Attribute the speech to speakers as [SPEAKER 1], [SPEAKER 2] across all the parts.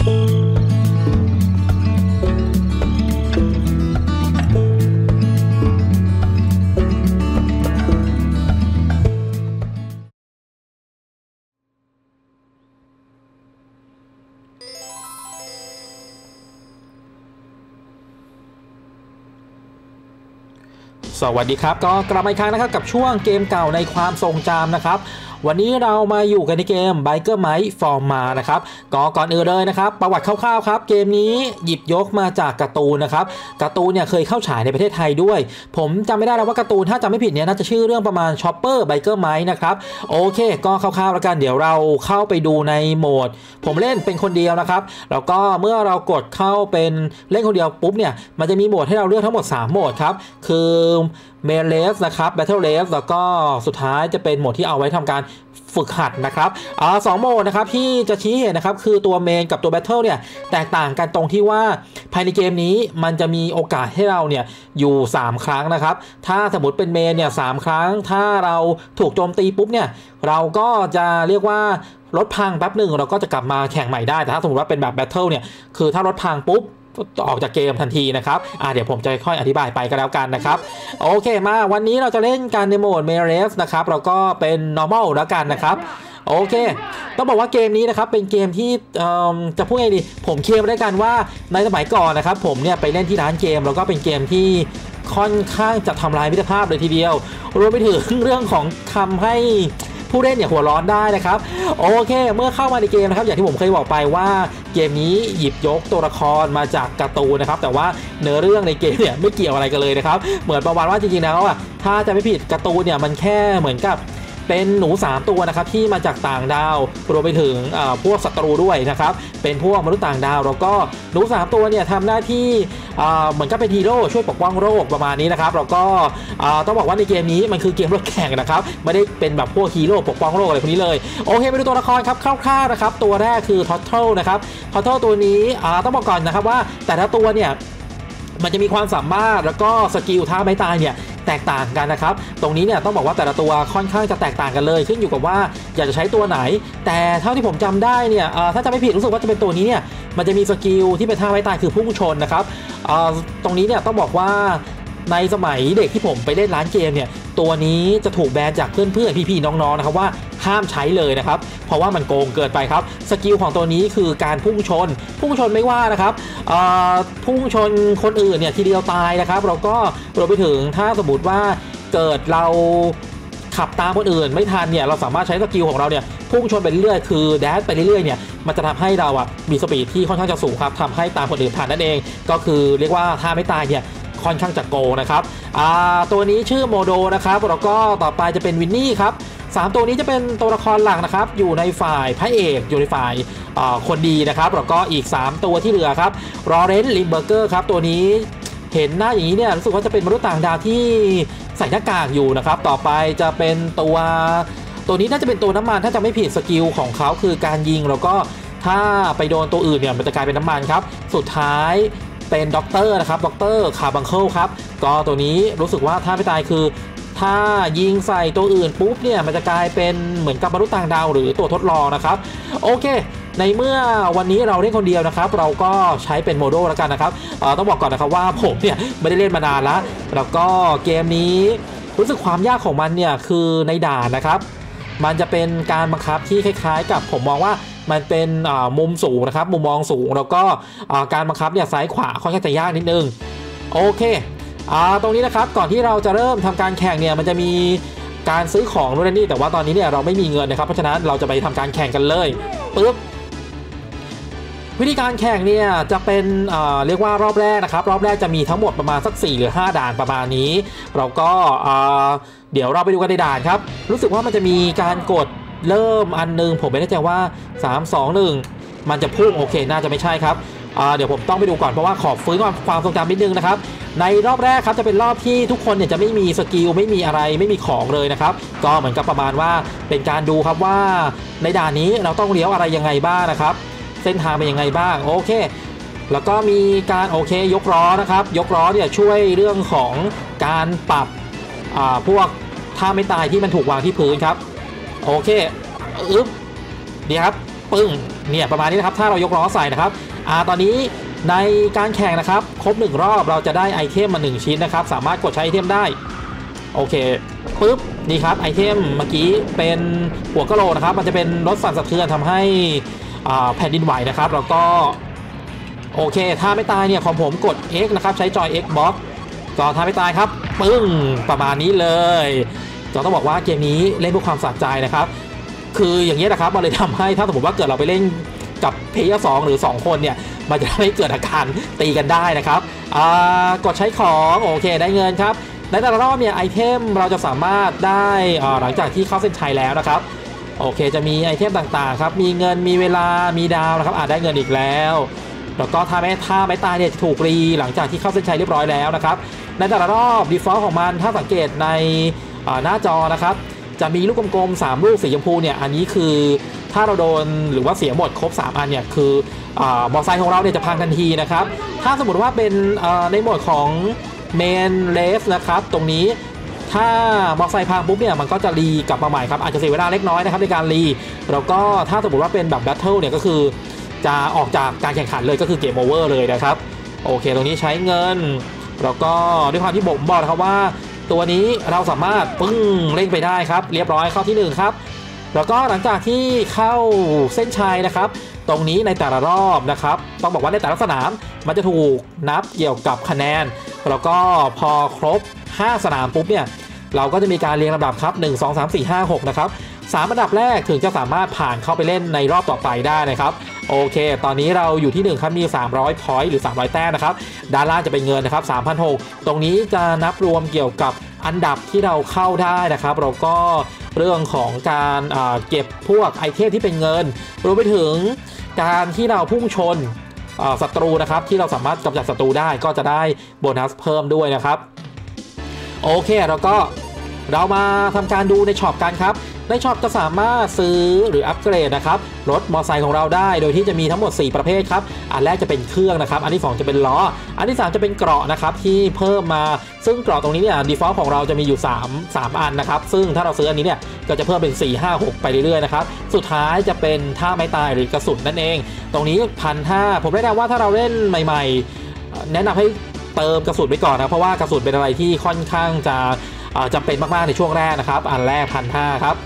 [SPEAKER 1] สวัสดีครับ ก็กลับมาอีกครั้งนะครับกับช่วงเกมเก่าในความทรงจำนะครับ วันนี้เรามาอยู่กันในเกม Biker m i ฟอร์มมานะครับก็ก่อนอื่นเลยนะครับ ประวัติคร่าวๆครับเกมนี้หยิบยกมาจากการ์ตูนนะครับการ์ตูนเนี่ยเคยเข้าฉายในประเทศไทยด้วย ผมจำไม่ได้แล้วว่าการ์ตูนถ้าจำไม่ผิดเนี่ยน่าจะชื่อเรื่องประมาณ Chopper Biker m i นะครับโอเค ก็คร่าวๆแล้วกันเดี๋ยวเราเข้าไปดูในโหมด ผมเล่นเป็นคนเดียวนะครับแล้วก็เมื่อเรากดเข้าเป็นเล่นคนเดียวปุ๊บเนี่ยมันจะมีโหมดให้เราเลือกทั้งหมด 3 โหมดครับคือMain Race นะครับ Battle Race แล้วก็สุดท้ายจะเป็นโหมดที่เอาไว้ทำการฝึกหัดนะครับอ่าสองโหมดนะครับที่จะชี้เห็นนะครับคือตัว Main กับตัว Battle เนี่ยแตกต่างกันตรงที่ว่าภายในเกมนี้มันจะมีโอกาสให้เราเนี่ยอยู่ 3 ครั้งนะครับ ถ้าสมมติเป็น Main เนี่ยสามครั้ง ถ้าเราถูกโจมตีปุ๊บเนี่ยเราก็จะเรียกว่ารถพังแป๊บหนึ่งเราก็จะกลับมาแข่งใหม่ได้แต่ถ้าสมมติว่าเป็นแบบ Battle เนี่ยคือถ้ารถพังปุ๊บ ออกจากเกมทันทีนะครับอ่าเดี๋ยวผมจะค่อยอธิบายไปก็แล้วกันนะครับ โอเคมาวันนี้เราจะเล่นกันในโหมดเมเรสนะครับแล้วก็เป็น normal แล้วกันนะครับโอเค ต้องบอกว่าเกมนี้นะครับเป็นเกมที่จะพูดไงดี ผมเคลมได้กันว่าในสมัยก่อนนะครับ ผมเนี่ยไปเล่นที่ร้านเกม แล้วก็เป็นเกมที่ค่อนข้างจะทำลายมิตรภาพเลยทีเดียว รวมไปถึงเรื่องของทำให้ ผู้เล่นเนี่ยหัวร้อนได้นะครับโอเค เมื่อเข้ามาในเกมนะครับอย่างที่ผมเคยบอกไปว่าเกมนี้หยิบยกตัวละครมาจากการ์ตูนนะครับแต่ว่าเนื้อเรื่องในเกมเนี่ยไม่เกี่ยวอะไรกันเลยนะครับเหมือนประมาณว่าจริงๆแล้วอะถ้าจะไม่ผิดการ์ตูนเนี่ยมันแค่เหมือนกับ เป็นหนู 3 ตัวนะครับที่มาจากต่างดาวรวมไปถึงพวกศัตรูด้วยนะครับเป็นพวกมนุษย์ต่างดาวแล้วก็หนู 3 ตัวเนี่ยทำหน้าที่เหมือนกับเป็นฮีโร่ช่วยปกป้องโรคประมาณนี้นะครับแล้วก็ต้องบอกว่าในเกมนี้มันคือเกมรถแข่งนะครับไม่ได้เป็นแบบพวกฮีโร่ปกป้องโรคอะไรพวกนี้เลยโอเคไปดูตัวละครครับคร่าวๆนะครับตัวแรกคือ Throttle นะครับ Throttle ตัวนี้ต้องบอกก่อนนะครับว่าแต่ละตัวเนี่ยมันจะมีความสามารถแล้วก็ skill ท่าไม้ตายเนี่ย แตกต่างกันนะครับ ตรงนี้เนี่ยต้องบอกว่าแต่ละตัวค่อนข้างจะแตกต่างกันเลย ขึ้นอยู่กับว่าอยากจะใช้ตัวไหน แต่เท่าที่ผมจำได้เนี่ยถ้าจะไม่ผิดรู้สึกว่าจะเป็นตัวนี้เนี่ยมันจะมี skill ที่เป็นท่าไม้ตายคือพุ่งชนนะครับตรงนี้เนี่ยต้องบอกว่า ในสมัยเด็กที่ผมไปเล่นร้านเกมเนี่ยตัวนี้จะถูกแบนจากเพื่อนๆพี่ๆน้องๆนะครับว่าห้ามใช้เลยนะครับ เพราะว่ามันโกงเกินไปครับ skill ของตัวนี้คือการพุ่งชน พุ่งชนไม่ว่านะครับพุ่งชนคนอื่นเนี่ยทีเดียวตายนะครับ แล้วก็รวมไปถึงถ้าสมมติว่าเกิดเราขับตามคนอื่นไม่ทันเนี่ยเราสามารถใช้ skill ของเราเนี่ยพุ่งชนไปเรื่อยๆคือ dash ไปเรื่อยๆเนี่ยมันจะทำให้เราอะมี speed ที่ค่อนข้างจะสูงครับทำให้ตามคนอื่นทันนั่นเอง ก็คือเรียกว่าท่าไม้ตายเนี่ย ค่อนข้างจะโกงนะครับตัวนี้ชื่อ Modo นะครับแล้วก็ต่อไปจะเป็น Vinnie ครับ3 ตัวนี้จะเป็นตัวละครหลักนะครับ อยู่ในฝ่ายพระเอกอยู่ในฝ่ายคนดีนะครับแล้วก็อีก 3 ตัวที่เหลือครับ Lawrence Limburger ครับตัวนี้เห็นหน้าอย่างนี้เนี่ยรู้สึกว่าจะเป็นมนุษย์ต่างดาวที่ใส่หน้ากากอยู่นะครับ ต่อไปจะเป็นตัวตัวนี้น่าจะเป็นตัวน้ำมันถ้าจะไม่ผิด skill ของเขาคือการยิงแล้วก็ถ้าไปโดนตัวอื่นเนี่ยมันจะกลายเป็นน้ำมันครับ สุดท้าย เป็นด็อกเตอร์นะครับด็อกเตอร์ Karbunkle ครับก็ตัวนี้รู้สึกว่าท่าไม้ตายคือ ถ้ายิงใส่ตัวอื่นปุ๊บเนี่ยมันจะกลายเป็นเหมือนกับมนุษย์ต่างดาวหรือตัวทดลองนะครับ โอเคในเมื่อวันนี้เราเล่นคนเดียวนะครับ เราก็ใช้เป็น Modo แล้วกันนะครับต้องบอกก่อนนะครับว่าผมเนี่ยไม่ได้เล่นมานานแล้วแล้วก็เกมนี้รู้สึกความยากของมันเนี่ยคือในด่านนะครับ มันจะเป็นการบังคับที่คล้ายๆ กับผมมองว่า มันเป็นมุมสูงนะครับ มุมมองสูงแล้วก็การบังคับเนี่ยซ้ายขวาค่อนข้างจะยากนิดนึง โอเคอ่าตรงนี้นะครับก่อนที่เราจะเริ่มทำการแข่งเนี่ยมันจะมีการซื้อของนู่นนี่แต่ว่าตอนนี้เนี่ยเราไม่มีเงินนะครับ เพราะฉะนั้นเราจะไปทำการแข่งกันเลยปึ๊บวิธีการแข่งเนี่ยจะเป็นเเรียกว่ารอบแรกนะครับ รอบแรกจะมีทั้งหมดประมาณสัก 4 หรือ 5 ด่านประมาณนี้ เราก็เเดี๋ยวเราไปดูกันในด่านครับ รู้สึกว่ามันจะมีการกด เริ่มอันนึงผมไม่แน่ใจว่า 3 2 1 มันจะพุ่งโอเค น่าจะไม่ใช่ครับเดี๋ยวผมต้องไปดูก่อนเพราะว่าขอฟื้นความทรงจำนิดนึงนะครับในรอบแรกครับจะเป็นรอบที่ทุกคนเนี่ยจะไม่มีสกิลไม่มีอะไรไม่มีของเลยนะครับ ก็เหมือนกับประมาณว่าเป็นการดูครับว่า ในด่านนี้เราต้องเลี้ยวอะไรยังไงบ้างนะครับ เส้นทางเป็นยังไงบ้างโอเค แล้วก็มีการโอเคยกล้อนะครับ ยกล้อเนี่ยช่วยเรื่องของการปรับพวกท่าไม้ตายที่มันถูกวางที่พื้นครับ โอเคอึ๊บดีครับปึ้งเนี่ยประมาณนี้นะครับถ้าเรายกล้อใส่นะครับอ่าตอนนี้ในการแข่งนะครับ ครบหนึ่งรอบเราจะได้ item มา 1 ชิ้นนะครับ สามารถกดใช้ item ได้ โอเคปุ๊บนี่ครับ item เมื่อกี้เป็นหัวกะโหลกนะครับ มันจะเป็นรถสั่นสะเทือนทำให้อ่าแผ่นดินไหวนะครับ แล้วก็ โอเค ท่าไม้ตายเนี่ยของผมกด X นะครับ ใช้จอย Xbox ก็ท่าไม้ตายครับ ปึ้งประมาณนี้เลย ก็ต้องบอกว่าเกมนี้เล่นเพื่อความสะใจนะครับ คืออย่างนี้นะครับมันเลยทำให้ถ้าสมมติว่าเกิดเราไปเล่นกับ players หรือ 2 คนเนี่ย มันจะไม่เกิดอาการตีกันได้นะครับกดใช้ของโอเคได้เงินครับในแต่ละรอบเนี่ย item เราจะสามารถได้หลังจากที่เข้าเส้นชัยแล้วนะครับโอเคจะมี item ต่างๆครับมีเงินมีเวลามีดาวนะครับอาจได้เงินอีกแล้วแล้วก็ถ้าไม่ถ้าไม่ตายเนี่ยถูกรีหลังจากที่เข้าเส้นชัยเรียบร้อยแล้วนะครับในแต่ละรอบ default ของมันถ้าสังเกตใน หน้าจอนะครับ จะมีลูกกลมๆ3ลูกสีชมพูเนี่ยอันนี้คือถ้าเราโดนหรือว่าเสียหมดครบ 3 อันเนี่ยคืออามอไซค์ของเราเนี่ยจะพังทันทีนะครับ ถ้าสมมติว่าเป็นในหมดของ main race นะครับ ตรงนี้ถ้ามอไซค์พังปุ๊บเนี่ยมันก็จะรีกลับมาใหม่ครับ อาจจะเสียเวลาเล็กน้อยนะครับในการรีแล้วก็ถ้าสมมติว่าเป็นแบบ battle เนี่ยก็คือจะออกจากการแข่งขันเลยก็คือเกมโอเวอร์เลยนะครับ โอเค ตรงนี้ใช้เงิน แล้วก็ด้วยความที่ผมบอกนะครับว่า ตัวนี้เราสามารถปึ้งเล่งไปได้ครับ เรียบร้อยเข้าที่หนึ่งครับ แล้วก็หลังจากที่เข้าเส้นชัยนะครับ ตรงนี้ในแต่ละรอบนะครับ ต้องบอกว่าในแต่ละสนามมันจะถูกนับเกี่ยวกับคะแนน แล้วก็พอครบ 5 สนามปุ๊บเนี่ยเราก็จะมีการเรียงลำดับครับ 1 2 3 4 5 6 นะครับ สามอันดับแรกถึงจะสามารถผ่านเข้าไปเล่นในรอบต่อไปได้นะครับ โอเค ตอนนี้เราอยู่ที่1ครับมี 300 พอยต์หรือ 300 แต้มนะครับ ด้านล่างจะเป็นเงินนะครับ3,600ตรงนี้จะนับรวมเกี่ยวกับอันดับที่เราเข้าได้นะครับแล้วก็เรื่องของการเก็บพวกไอเทมที่เป็นเงิน รวมไปถึงการที่เราพุ่งชนศัตรูนะครับ ที่เราสามารถกำจัดศัตรูได้ก็จะได้โบนัสเพิ่มด้วยนะครับ โอเคแล้วก็เรามาทำการดูใน shop กันครับ ใน shop จะสามารถซื้อหรืออัปเกรดนะครับรถมอเตอร์ไซค์ของเราได้ โดยที่จะมีทั้งหมด 4 ประเภทครับ อันแรกจะเป็นเครื่องนะครับ อันที่ 2 จะเป็นล้อ อันที่ 3 จะเป็นเกราะนะครับที่เพิ่มมา ซึ่งเกราะตรงนี้เนี่ย default ของเราจะมีอยู่ 3 3 อันนะครับ ซึ่งถ้าเราซื้ออันนี้เนี่ยก็จะเพิ่มเป็น 4 5 6 ไปเรื่อยๆนะครับ สุดท้ายจะเป็นท่าไม้ตายหรือกระสุนนั่นเอง ตรงนี้พันห้าผมแนะนำว่าถ้าเราเล่นใหม่ ๆ แนะนำให้เติมกระสุนไปก่อนนะเพราะว่ากระสุนเป็นอะไรที่ค่อนข้างจะจำเป็นมากๆในช่วงแรกนะครับ อันแรกพันห้าครับ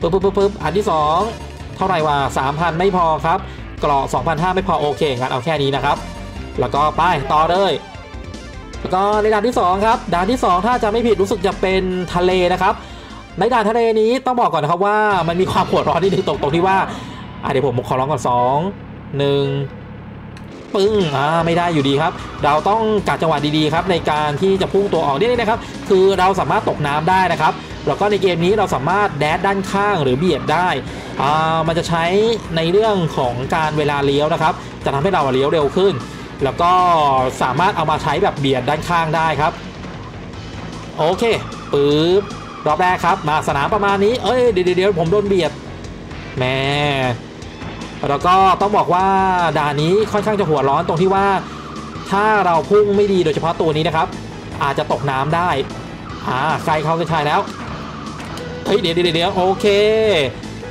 [SPEAKER 1] ปึ๊บปึ๊บปึ๊บปึ๊บอันที่ 2 เท่าไหร่วะ3,000 ไม่พอครับกราะ2,500 ไม่พอโอเคงั้นเอาแค่นี้นะครับ แล้วก็ไปต่อเลยแล้วก็ในด่านที่ 2 ครับด่านที่ 2 ถ้าจะไม่ผิดรู้สึกจะเป็นทะเลนะครับ ในด่านทะเลนี้ต้องบอกก่อนนะครับว่ามันมีความปวดร้อนนิดนึงตรงตรงที่ว่าอะเดี๋ยวผมขอร้องก่อนสองหนึ่งปึ้งอ่าไม่ได้อยู่ดีครับ เราต้องกัดจังหวะดีๆครับในการที่จะพุ่งตัวออกนี่นะครับ คือเราสามารถตกน้ำได้นะครับ แล้วก็ในเกมนี้เราสามารถแดดด้านข้างหรือเบียดได้อ่ามันจะใช้ในเรื่องของการเวลาเลี้ยวนะครับ จะทำให้เราเลี้ยวเร็วขึ้น แล้วก็สามารถเอามาใช้แบบเบียดด้านข้างได้ครับ โอเคปึ๊บรอบแรกครับ มาสนามประมาณนี้ เอ้ยเดี๋ยวเดี๋ยวผมโดนเบียดแม่แล้วก็ต้องบอกว่าด่านนี้ค่อนข้างจะหัวร้อนตรงที่ว่า ถ้าเราพุ่งไม่ดีโดยเฉพาะตัวนี้นะครับ อาจจะตกน้ำได้อ่าใกล้เข้าเส้นชัยแล้ว ฮ้ยเดี๋ยวเดี๋ยวโอเค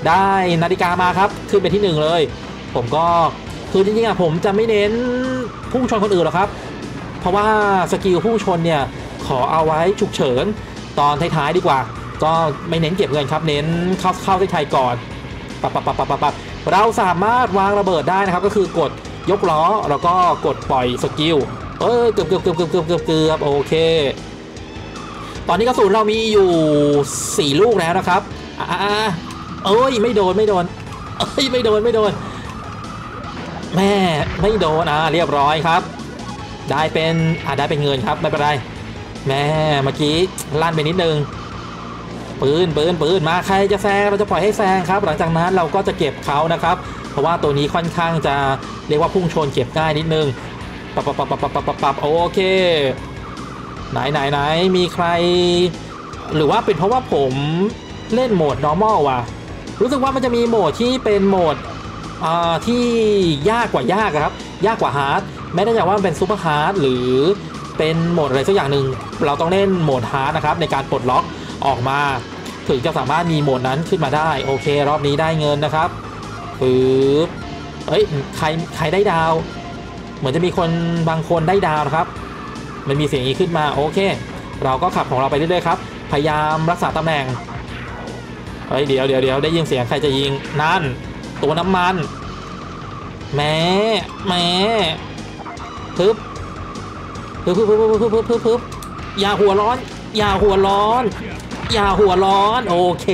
[SPEAKER 1] ได้นาฬิกามาครับขึ้นไปที่หนึ่งเลย ผมก็คือจริงๆอะผมจะไม่เน้นพุ่งชนคนอื่นหรอกครับ เพราะว่า skill พุ่งชนเนี่ยขอเอาไว้ฉุกเฉินตอนท้ายๆดีกว่า ก็ไม่เน้นเก็บเงินครับ เน้นเข้าเข้าเส้นชัยก่อนปับปับปับปับปับเราสามารถวางระเบิดได้นะครับ ก็คือกดยกล้อแล้วก็กดปล่อย skill เออเกือบเกือบเกือบเกือบเกือบเกือบโอเค ตอนนี้กระสุนเรามีอยู่ 4 ลูกแล้วนะครับอ่าเอ้ยไม่โดนไม่โดนเอ้ยไม่โดนไม่โดน แม่ไม่โดนอ่าเรียบร้อยครับ ได้เป็นอ่าได้เป็นเงินครับไม่เป็นไรแม่เมื่อกี้ลั่นไปนิดนึงปืนปืนปืนมาใครจะแซงเราจะปล่อยให้แซงครับ หลังจากนั้นเราก็จะเก็บเขานะครับ เพราะว่าตัวนี้ค่อนข้างจะเรียกว่าพุ่งชนเก็บง่ายนิดนึงปับปับปับปับปับปับโอเค ไหนไหนไหนมีใคร หรือว่าเป็นเพราะว่าผมเล่นโหมด normal ว่ะ รู้สึกว่ามันจะมีโหมดที่เป็นโหมดที่ยากกว่ายากครับ ยากกว่า hard ไม่แน่ใจว่ามันเป็น super hard หรือเป็นโหมดอะไรสักอย่างหนึ่งเราต้องเล่นโหมด hard นะครับในการปลดล็อกออกมา ถึงจะสามารถมีโหมดนั้นขึ้นมาได้ โอเค รอบนี้ได้เงินนะครับปึ๊บเอ้ยใครใครได้ดาว เหมือนจะมีคนบางคนได้ดาวนะครับ มันมีเสียงนี้ขึ้นมาโอเค เราก็ขับของเราไปเรื่อยๆครับ พยายามรักษาตำแหน่งเฮ้ยเดี๋ยวเดี๋ยวเดี๋ยวได้ยินเสียงใครจะยิงนั่น ตัวน้ำมันแหม่แหม่ปึ๊บปึ๊บปึ๊บปึ๊บปึ๊บปึ๊บปึ๊บปึ๊บอย่าหัวร้อน อย่าหัวร้อน อย่าหัวร้อน โอเค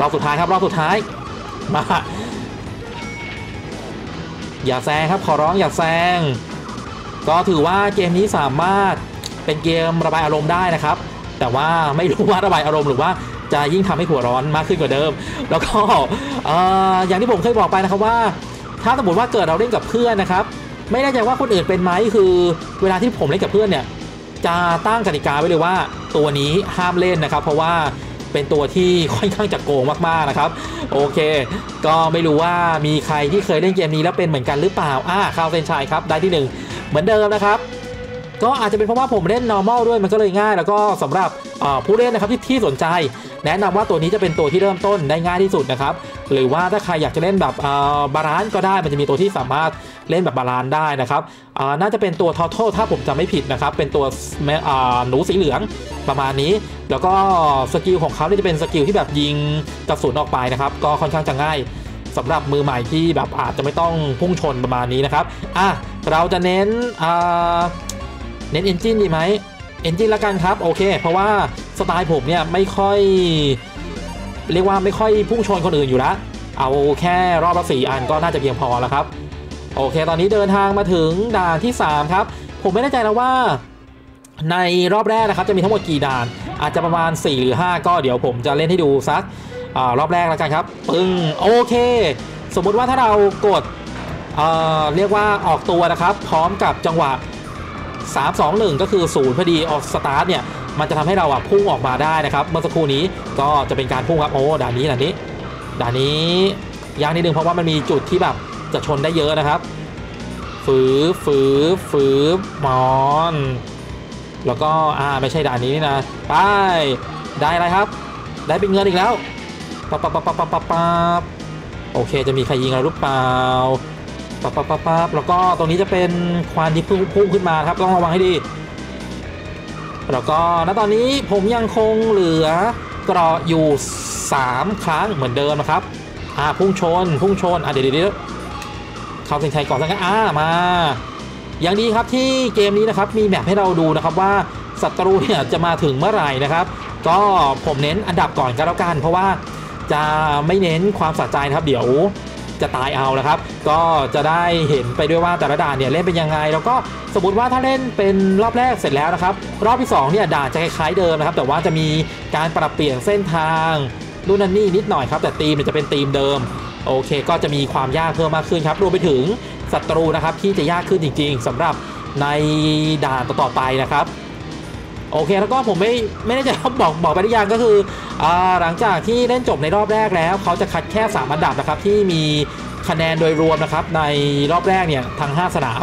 [SPEAKER 1] รอบสุดท้ายครับรอบสุดท้ายมาอย่าแซงครับขอร้องอย่าแซง ก็ถือว่าเกมนี้สามารถเป็นเกมระบายอารมณ์ได้นะครับ แต่ว่าไม่รู้ว่าระบายอารมณ์หรือว่าจะยิ่งทำให้หัวร้อนมากขึ้นกว่าเดิม แล้วก็อย่างที่ผมเคยบอกไปนะครับว่า ถ้าสมมติว่าเกิดเราเล่นกับเพื่อนนะครับ ไม่แน่ใจว่าคนอื่นเป็นไหมคือเวลาที่ผมเล่นกับเพื่อนเนี่ยจะตั้งกติกาไว้เลยว่า ตัวนี้ห้ามเล่นนะครับ เพราะว่าเป็นตัวที่ค่อนข้างจะโกงมากๆนะครับ โอเค ก็ไม่รู้ว่ามีใครที่เคยเล่นเกมนี้แล้วเป็นเหมือนกันหรือเปล่าอ่าเข้าเส้นชัยครับได้ที่หนึ่ง เหมือนเดิมนะครับ ก็อาจจะเป็นเพราะว่าผมเล่น normal ด้วยมันก็เลยง่าย แล้วก็สำหรับผู้เล่นนะครับที่ที่สนใจ แนะนำว่าตัวนี้จะเป็นตัวที่เริ่มต้นได้ง่ายที่สุดนะครับหรือว่าถ้าใครอยากจะเล่นแบบ balance ก็ได้มันจะมีตัวที่สามารถเล่นแบบ balance ได้นะครับน่าจะเป็นตัวทอทถ้าผมจำไม่ผิดนะครับ เป็นตัวหนูสีเหลืองประมาณนี้ แล้วก็ skill ของเขาจะเป็น skill ที่แบบยิงกระสุนออกไปนะครับ ก็ค่อนข้างจะง่าย สำหรับมือใหม่ที่แบบอาจจะไม่ต้องพุ่งชนประมาณนี้นะครับอะเราจะเน้นเน้น engine ดีไหม engine ละกันครับโอเค เพราะว่าสไตล์ผมเนี่ยไม่ค่อย เรียกว่าไม่ค่อยพุ่งชนคนอื่นอยู่แล้วเอาแค่รอบละสี่อันก็น่าจะเพียงพอแล้วครับ โอเค ตอนนี้เดินทางมาถึงด่านที่ 3 ครับ ผมไม่แน่ใจนะว่า ในรอบแรกนะครับจะมีทั้งหมดกี่ด่าน อาจจะประมาณ 4 หรือ 5 ก็เดี๋ยวผมจะเล่นให้ดูสัก รอบแรกแล้วกันครับ ปึ้งโอเค สมมุติว่าถ้าเรากดเเรียกว่าออกตัวนะครับ พร้อมกับจังหวะ 3 2 1 ก็คือศูนย์พอดีออกสตาร์ทเนี่ย มันจะทำให้เราอะพุ่งออกมาได้นะครับ เมื่อสักครู่นี้ก็จะเป็นการพุ่งครับ โอ้ด่านนี้ด่านนี้ด่านนี้ยากนิดนึงเพราะว่ามันมีจุดที่แบบจะชนได้เยอะนะครับ ฝืบฝืบฝืบมอน แล้วก็อ่าไม่ใช่ด่านนี้นี่นะ ไป ได้อะไรครับ ได้เป็นเงินอีกแล้ว ปั๊บปั๊บปั๊บปั๊บปั๊บปั๊บปับโอเคจะมีใครยิงเราหรือเปล่าปั๊บปั๊บปั๊บปั๊บแล้วก็ตรงนี้จะเป็นควันที่พุ่งพุ่งขึ้นมาครับต้องระวังให้ดีแล้วก็ณตอนนี้ผมยังคงเหลือเกราะอยู่ 3 ครั้งเหมือนเดิมนะครับอ่าพุ่งชน พุ่งชนอะเดี๋ยวเดี๋ยวเข้าเส้นชัยก่อนสักอ่ามาอย่างดีครับที่เกมนี้นะครับมีแมปให้เราดูนะครับว่าศัตรูเนี่ยจะมาถึงเมื่อไหร่นะครับ ก็ผมเน้นอันดับก่อนก็แล้วกันเพราะว่า จะไม่เน้นความสะใจนะครับ เดี๋ยวจะตายเอานะครับ ก็จะได้เห็นไปด้วยว่าแต่ละด่านเนี่ยเล่นเป็นยังไง แล้วก็สมมติว่าถ้าเล่นเป็นรอบแรกเสร็จแล้วนะครับ รอบที่2เนี่ยด่านจะคล้ายๆเดิมนะครับ แต่ว่าจะมีการปรับเปลี่ยนเส้นทางนู่นนั่นนี่นิดหน่อยครับแต่ธีมจะเป็นธีมเดิมโอเค ก็จะมีความยากเพิ่มมากขึ้นครับรวมไปถึงศัตรูนะครับที่จะยากขึ้นจริง ๆสำหรับในด่านต่อๆไปนะครับ โอเค แล้วก็ผมไม่ไม่แน่ใจว่าบอกบอกไปหรือยังก็คืออหลังจากที่เล่นจบในรอบแรกแล้ว เขาจะคัดแค่ 3 อันดับนะครับ ที่มีคะแนนโดยรวมนะครับ ในรอบแรกเนี่ยทั้ง5 สนาม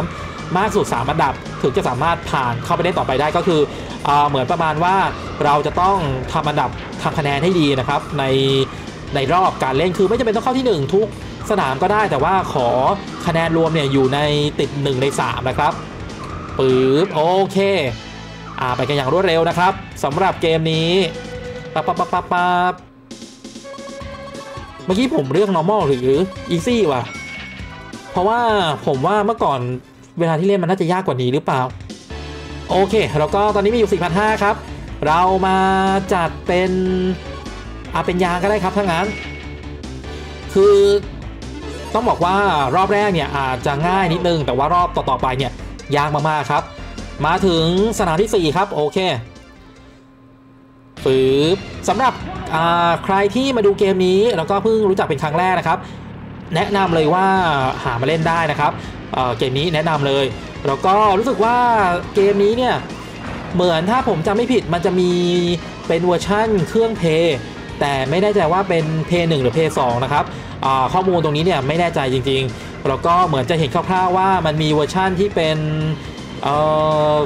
[SPEAKER 1] มากสุด 3 อันดับถึงจะสามารถผ่านเข้าไปเล่นต่อไปได้ก็คืออเหมือนประมาณว่าเราจะต้องทำอันดับทำคะแนนให้ดีนะครับ ในในรอบการเล่นคือไม่จำเป็นต้องเข้าที่ 1 ทุกสนามก็ได้แต่ว่าขอคะแนนรวมเนี่ยอยู่ในติด 1 ใน 3 นะครับปึ๊บโอเค ไปกันอย่างรวดเร็วนะครับสำหรับเกมนี้ปั๊บปั๊บปั๊บปั๊บปั๊บเมื่อกี้ผมเลือก normal หรือ easy ว่ะ เพราะว่าผมว่าเมื่อก่อนเวลาที่เล่นมันน่าจะยากกว่านี้หรือเปล่า โอเค แล้วก็ตอนนี้มีอยู่ 4,500 ครับ เรามาจัดเป็นอาเป็นยางก็ได้ครับถ้างั้น คือต้องบอกว่ารอบแรกเนี่ยอาจจะง่ายนิดนึง แต่ว่ารอบต่อๆไปเนี่ยยากมากๆครับ มาถึงสนามที่ 4 ครับ โอเคฟืบสำหรับใครที่มาดูเกมนี้แล้วก็เพิ่งรู้จักเป็นครั้งแรกนะครับ แนะนำเลยว่าหามาเล่นได้นะครับเเกมนี้แนะนำเลย แล้วก็รู้สึกว่าเกมนี้เนี่ยเหมือนถ้าผมจำไม่ผิดมันจะมีเป็นเวอร์ชั่นเครื่องเพย์แต่ไม่แน่ใจว่าเป็นเพย์หหรือเพย์สนะครับข้อมูลตรงนี้เนี่ยไม่แน่ใจจริง ๆ แล้วก็เหมือนจะเห็นคร่าวๆว่ามันมีเวอร์ชั่นที่เป็น เอ่อ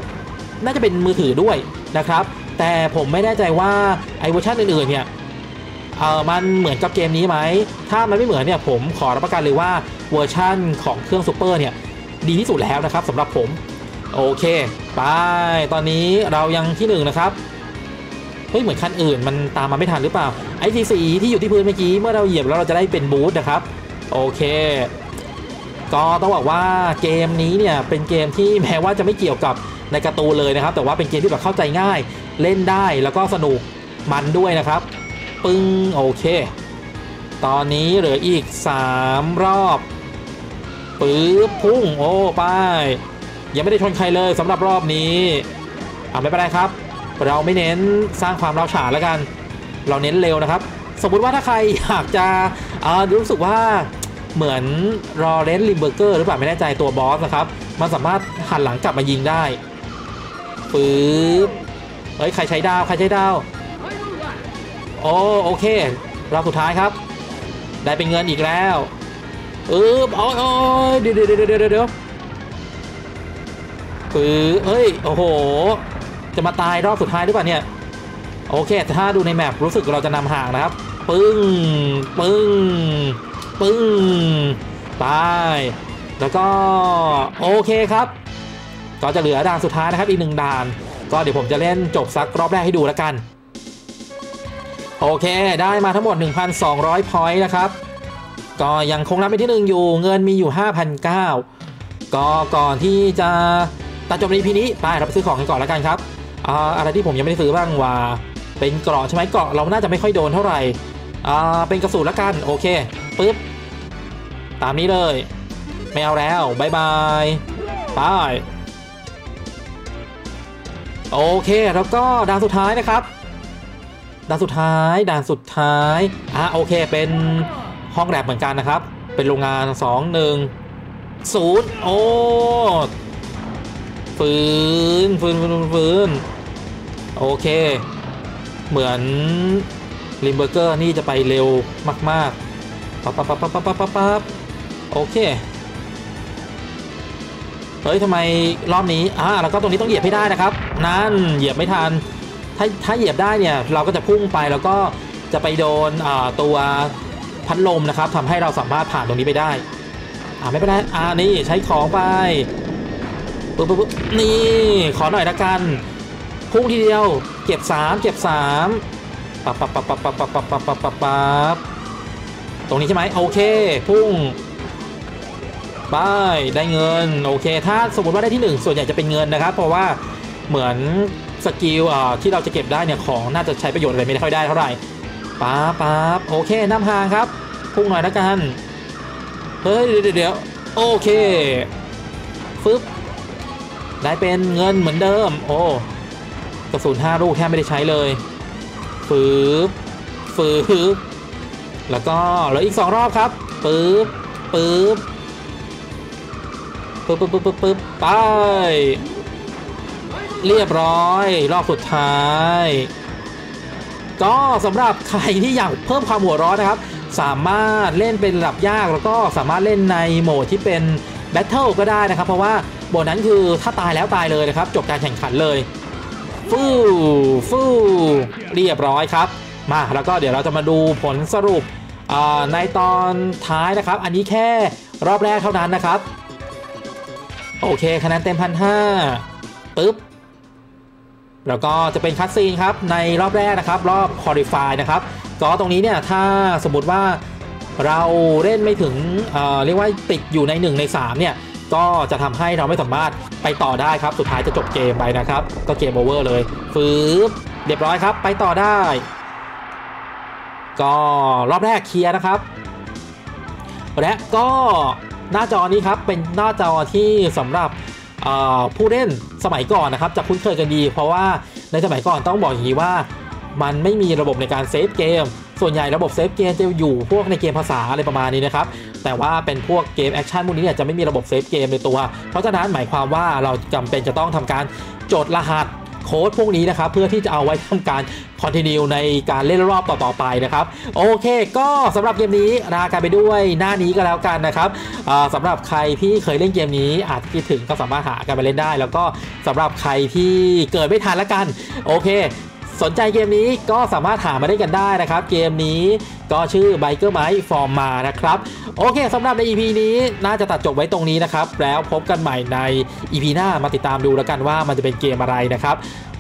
[SPEAKER 1] น่าจะเป็นมือถือด้วยนะครับ แต่ผมไม่แน่ใจว่าไอ้เวอร์ชันอื่นๆเนี่ยเออมันเหมือนกับเกมนี้ไหม ถ้ามันไม่เหมือนเนี่ยผมขอรับประกันเลยว่าเวอร์ชั่นของเครื่องซูเปอร์เนี่ยดีที่สุดแล้วนะครับสำหรับผม โอเค ไป ตอนนี้เรายังที่หนึ่งนะครับ เฮ้ย เหมือนคันอื่นมันตามมาไม่ทันหรือเปล่า ไอ้ทีสีที่อยู่ที่พื้นเมื่อกี้ เมื่อเราเหยียบแล้วเราจะได้เป็น boost นะครับ โอเค ก็ต้องบอกว่าเกมนี้เนี่ยเป็นเกมที่แม้ว่าจะไม่เกี่ยวกับในการ์ตูนเลยนะครับ แต่ว่าเป็นเกมที่แบบเข้าใจง่ายเล่นได้แล้วก็สนุกมันด้วยนะครับ ปึ้งโอเค ตอนนี้เหลืออีก 3 รอบปื๊บพุ่งโอ้ไปยังไม่ได้ชนใครเลยสำหรับรอบนี้เอาไม่เป็นไรครับ เราไม่เน้นสร้างความร้าวฉาแล้วกัน เราเน้นเร็วนะครับ สมมุติว่าถ้าใครอยากจะเอ่อรู้สึกว่า เหมือน Lawrence Limburger หรือเปล่าไม่แน่ใจตัวบอสนะครับ มันสามารถหันหลังกลับมายิงได้ปื๊บเฮ้ย ใครใช้ดาว ใครใช้ดาว โอ้โอเครอบสุดท้ายครับ ได้เป็นเงินอีกแล้วอึ๊บโอ้ยโอ้ยเดี๋ยวเดี๋ยวเดี๋ยวเดี๋ยวปื๊บเฮ้ย โอ้โห จะมาตายรอบสุดท้ายหรือเปล่าเนี่ย โอเค ถ้าดูในแมปรู้สึกเราจะนำห่างนะครับ ปึ้ง ปึ้ง ปึ้งไปแล้วก็โอเคครับ ก็จะเหลือด่านสุดท้ายนะครับอีกหนึ่งด่าน ก็เดี๋ยวผมจะเล่นจบสักรอบแรกให้ดูแล้วกัน โอเคได้มาทั้งหมด 1,200 พอยต์นะครับ ก็ยังคงรับเป็นที่หนึ่งอยู่เงินมีอยู่5,900ก็ก่อนที่จะตัดจบในพีนี้ไปเราไปซื้อของกันก่อนแล้วกันครับอะไรที่ผมยังไม่ได้ซื้อบ้างว่าเป็นเกราะใช่ไหมเกราะเราน่าจะไม่ค่อยโดนเท่าไหร่เป็นกระสุนละกันโอเค ปึ๊บ ตามนี้เลย ไม่เอาแล้วบายบายไปโอเคแล้วก็ด่านสุดท้ายนะครับด่านสุดท้ายด่านสุดท้ายอะโอเคเป็นห้องแล็บเหมือนกันนะครับ เป็นโรงงาน2 1 0โอ้ฟืนฟืนฟืนฟืนโอเค เหมือน Limburger นี่จะไปเร็วมาก ๆ ปั๊บปั๊บปั๊บปั๊บปั๊บปั๊บปั๊บโอเค เฮ้ยทำไมรอบนี้อ่าแล้วก็ตรงนี้ต้องเหยียบให้ได้นะครับ นั่นเหยียบไม่ทัน ถ้าถ้าเหยียบได้เนี่ยเราก็จะพุ่งไปแล้วก็จะไปโดนตัวพัดลมนะครับทำให้เราสามารถผ่านตรงนี้ไปได้ อ่าไม่เป็นไรอ่านี่ใช้ของไปปุ๊บปุ๊บปุ๊บนี่ขอหน่อยละกัน พุ่งทีเดียว เก็บ 3 เก็บ 3ปับปับปับปับปับปับปับปับปับปับปับ ตรงนี้ใช่ไหมโอเค พุ่งไปได้เงินโอเค ถ้าสมมติว่าได้ที่ 1 ส่วนใหญ่จะเป็นเงินนะครับ เพราะว่าเหมือนสกิลที่เราจะเก็บได้เนี่ยของน่าจะใช้ประโยชน์อะไรไม่ค่อยได้เท่าไหร่ป๊าป๊าโอเคน้ำหางครับ พุ่งหน่อยละกันเฮ้ยเดี๋ยวเดี๋ยวโอเคฟึบได้เป็นเงินเหมือนเดิม โอ้กระสุน5ลูกแทบไม่ได้ใช้เลยฟืบฟืบ แล้วก็เหลืออีก 2 รอบครับปึ๊บปึ๊บปึ๊บปึ๊บปึ๊บปึ๊บไป เรียบร้อย รอบสุดท้าย ก็สำหรับใครที่อยากเพิ่มความหัวร้อนนะครับ สามารถเล่นเป็นระดับยากแล้วก็สามารถเล่นในโหมดที่เป็นแบทเทิลก็ได้นะครับ เพราะว่าโหมดนั้นคือถ้าตายแล้วตายเลยนะครับ จบการแข่งขันเลย ฟู่ฟู่เรียบร้อยครับ มาแล้วก็เดี๋ยวเราจะมาดูผลสรุปในตอนท้ายนะครับ อันนี้แค่รอบแรกเท่านั้นนะครับ โอเคคะแนนเต็มพันห้าปึ๊บแล้วก็จะเป็นคัตซีนครับในรอบแรกนะครับ รอบคอริฟายนะครับ ก็ตรงนี้เนี่ยถ้าสมมติว่าเราเล่นไม่ถึงเเรียกว่าติดอยู่ใน 1 ใน 3 เนี่ย ก็จะทำให้เราไม่สามารถไปต่อได้ครับ สุดท้ายจะจบเกมไปนะครับ ก็เกมโอเวอร์เลยฟืบเรียบร้อยครับ ไปต่อได้ ก็รอบแรกเคลียร์นะครับ และก็หน้าจอนี้ครับเป็นหน้าจอที่สำหรับผู้เล่นสมัยก่อนนะครับจะคุ้นเคยกันดี เพราะว่าในสมัยก่อนต้องบอกอย่างนี้ว่า มันไม่มีระบบในการเซฟเกม ส่วนใหญ่ระบบเซฟเกมจะอยู่พวกในเกมภาษาอะไรประมาณนี้นะครับ แต่ว่าเป็นพวกเกมแอคชั่นพวกนี้เนี่ยจะไม่มีระบบเซฟเกมในตัว เพราะฉะนั้นหมายความว่าเราจำเป็นจะต้องทำการจดรหัส ค้ดพวกนี้นะครับ เพื่อที่จะเอาไว้ทำการคอนติเนียในการเล่นรอบต่อๆไปนะครับ โอเค ก็สำหรับเกมนี้ลากันไปด้วยหน้านี้ก็แล้วกันนะครับสำหรับใครที่เคยเล่นเกมนี้อาจคิดถึงก็สามารถหากันไปเล่นได้ แล้วก็สำหรับใครที่เกิดไม่ทันละกัน โอเค สนใจเกมนี้ก็สามารถหามาได้กันได้นะครับ เกมนี้ก็ชื่อ Biker m i ฟอร์มานะครับ โอเคสำหรับใน EP นี้น่าจะตัดจบไว้ตรงนี้นะครับ แล้วพบกันใหม่ใน EP หน้ามาติดตามดูแล้วกันว่ามันจะเป็นเกมอะไรนะครับ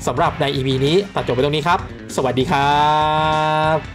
[SPEAKER 1] สำหรับใน EP นี้ตัดจบไว้ตรงนี้ครับ สวัสดีครับ